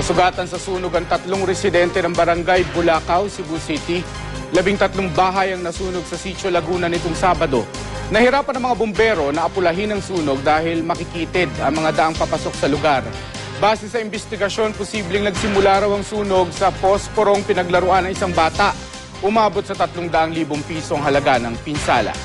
Nasugatan sa sunog ang tatlong residente ng barangay Bulacau, Cebu City. Labing tatlong bahay ang nasunog sa Sitio Laguna nitong Sabado. Nahirapan ang mga bumbero na apulahin ang sunog dahil makikitid ang mga daang papasok sa lugar. Base sa investigasyon, posibleng nagsimula raw ang sunog sa posporong pinaglaruan ng isang bata. Umabot sa 300,000 pisong halaga ng pinsala.